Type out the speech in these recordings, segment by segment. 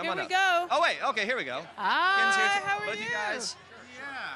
Come Here on we up. go. Oh wait, okay, here we go. Hi, Ken's here too. how are Both you? you guys.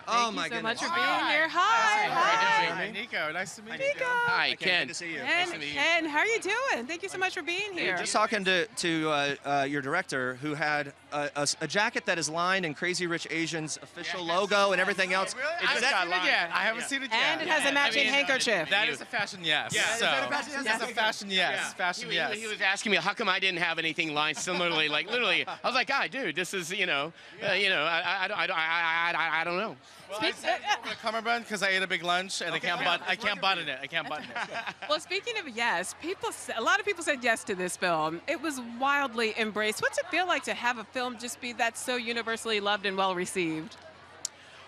Oh, Thank oh you my so goodness. much for Hi. being here. Hi, hi. Hi, Nico. Nice to meet you. Nico. Hi, Ken, Ken. Good to see you. And, and how are you doing? Thank you so much for being here. Just talking to, to uh, uh, your director, who had a jacket that is lined in Crazy Rich Asians official logo and everything else. I Is haven't that- seen it yet. I haven't seen it yet. and it has a matching handkerchief. That is a fashion yes. Yeah. Is so, that a fashion yes? That's a fashion yes. Fashion he, yes. he was asking me how come I didn't have anything lined similarly, like literally. I was like, God, dude, this is you know, uh, you know, I, I, I, I, I, I, I don't know. well, I said a cummerbund because I ate a big lunch and I can't button. I can't button it. I can't button it. Well, speaking of yes, people, a lot of people said yes to this film. It was wildly embraced. What's it feel like to have a film just be that so universally loved and well received?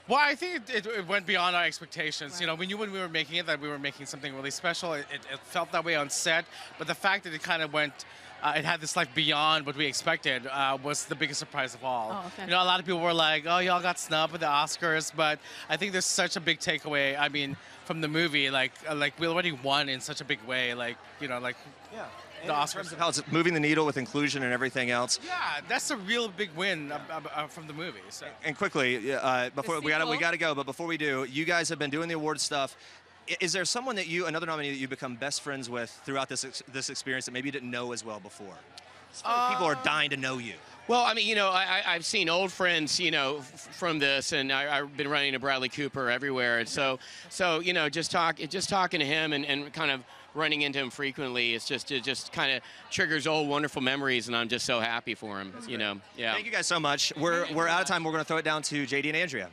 Well, I think it, it, it went beyond our expectations. You know, we knew when we were making it that we were making something really special. It, it, it felt that way on set, but the fact that it kind of went, uh, it had this like beyond what we expected uh, was the biggest surprise of all. Oh, okay. You know, a lot of people were like, "Oh, y'all got snubbed at the Oscars," but I think there's such a big takeaway. I mean, from the movie, like, uh, like we already won in such a big way. Like, you know, like. Yeah. The in Oscars. terms of how it's moving the needle with inclusion and everything else. Yeah, that's a real big win uh, uh, uh, from the movie. So. And quickly, uh, before we got we got to go, but before we do, you guys have been doing the award stuff. I- Is there someone that you, another nominee that you become best friends with throughout this ex- this experience that maybe you didn't know as well before? People are uh, dying to know you. Well, I mean, you know, I, I- I've seen old friends, you know, f- from this, and I, I've been running to Bradley Cooper everywhere, and so, so you know, just talk, just talking to him, and, and kind of running into him frequently, it's just, it just kind of triggers old wonderful memories, and I'm just so happy for him, you know, yeah. Thank you guys so much. We're we're out of time. We're going to throw it down to JD and Andrea.